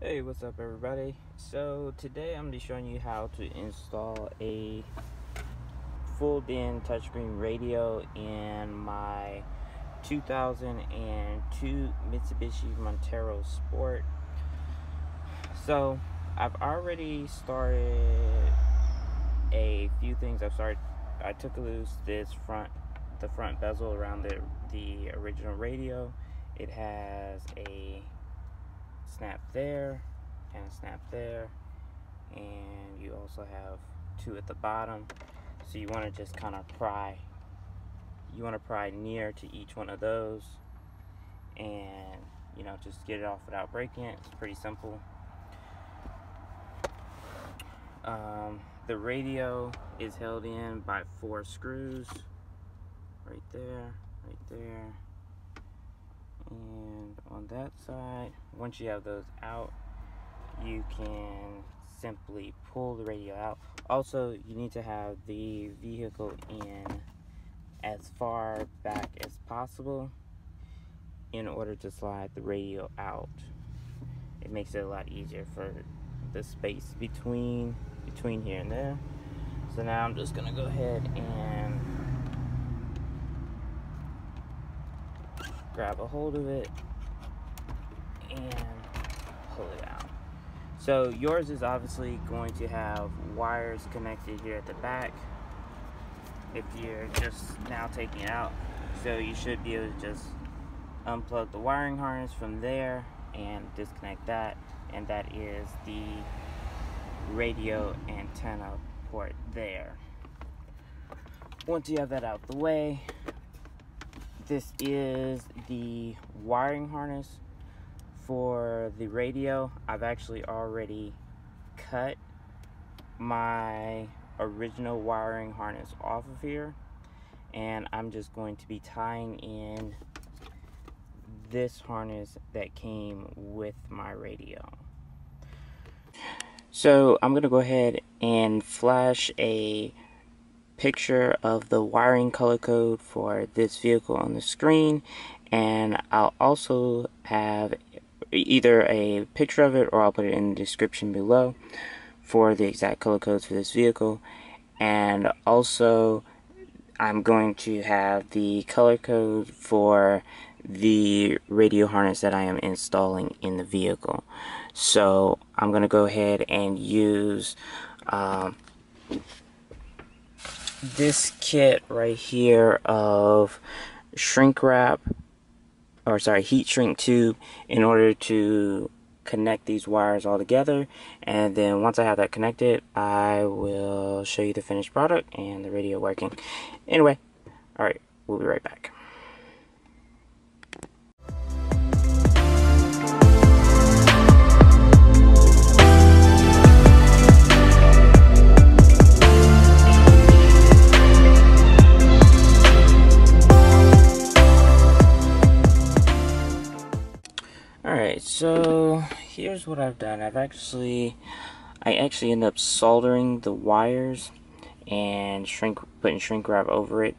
Hey, what's up everybody? So today I'm just showing you how to install a full DIN touchscreen radio in my 2002 Mitsubishi Montero Sport. So I've already started a few things. I've started, I took loose this front, the front bezel around the, the original radio. It has a snap there and snap there and you also have two at the bottom. So you want to just kind of pry you want to pry near to each one of those and you know just get it off without breaking it. It's pretty simple. Um, the radio is held in by four screws. Right there right there and on that side once you have those out you can simply pull the radio out. Also you need to have the vehicle in as far back as possible in order to slide the radio out. It makes it a lot easier for the space between between here and there. So now I'm just gonna go ahead and grab a hold of it and pull it out. So yours is obviously going to have wires connected here at the back if you're just now taking it out. So you should be able to just unplug the wiring harness from there and disconnect that and that is the radio antenna port there. Once you have that out the way, this is the wiring harness for the radio. I've actually already cut my original wiring harness off of here and I'm just going to be tying in this harness that came with my radio. So I'm going to go ahead and flash a picture of the wiring color code for this vehicle on the screen and I'll also have either a picture of it or I'll put it in the description below for the exact color codes for this vehicle. And also I'm going to have the color code for the radio harness that I am installing in the vehicle. So I'm gonna go ahead and use um, this kit right here of shrink wrap or sorry heat shrink tube in order to connect these wires all together. And then once I have that connected I will show you the finished product and the radio working. Anyway alright we'll be right back here's what I've done. I've actually, I actually end up soldering the wires and shrink, putting shrink wrap over it.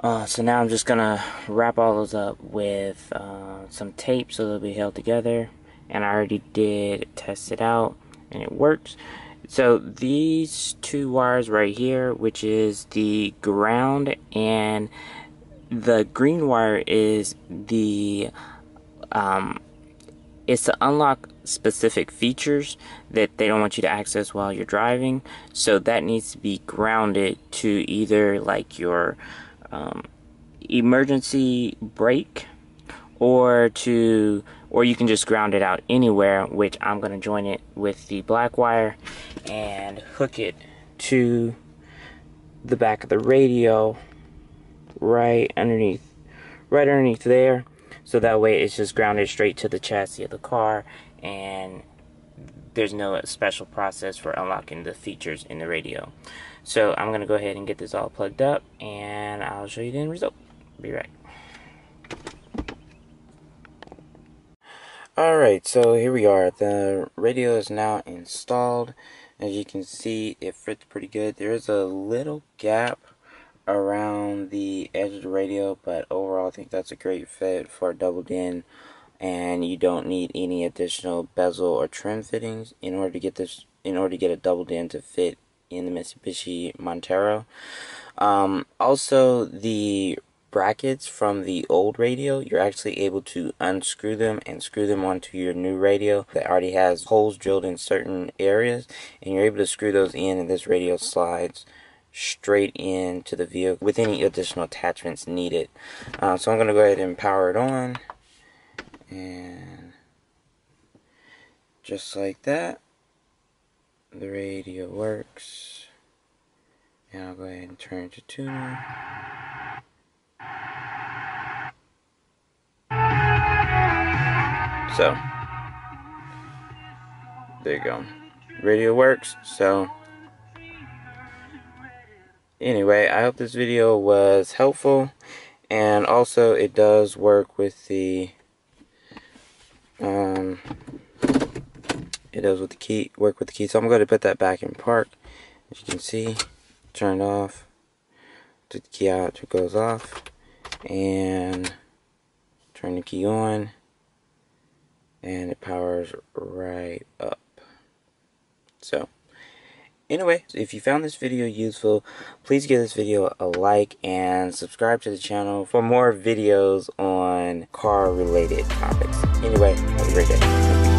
Uh, so now I'm just gonna wrap all those up with uh, some tape so they'll be held together. And I already did test it out and it works. So these two wires right here, which is the ground and the green wire is the um, is to unlock specific features that they don't want you to access while you're driving. So that needs to be grounded to either like your um, emergency brake or to or you can just ground it out anywhere which I'm going to join it with the black wire and hook it to the back of the radio right underneath right underneath there so that way it's just grounded straight to the chassis of the car and there's no special process for unlocking the features in the radio. So I'm going to go ahead and get this all plugged up and I'll show you the end result. Be right. Alright, so here we are. The radio is now installed. As you can see, it fits pretty good. There is a little gap around the edge of the radio, but overall I think that's a great fit for a double DIN and you don't need any additional bezel or trim fittings in order to get this in order to get a double din to fit in the Mitsubishi Montero. Um, also, the brackets from the old radio, you're actually able to unscrew them and screw them onto your new radio that already has holes drilled in certain areas, and you're able to screw those in, and this radio slides straight into the vehicle with any additional attachments needed. Uh, so I'm going to go ahead and power it on, and just like that, the radio works. And I'll go ahead and turn it to tuner. So, there you go. Radio works, so anyway, I hope this video was helpful, and also it does work with the, um, it does with the key, work with the key, so I'm going to put that back in park, as you can see, turned off, the key out, it goes off, and turn the key on, and it powers right up. So, anyway, if you found this video useful, please give this video a like and subscribe to the channel for more videos on car related topics. Anyway, have a great day.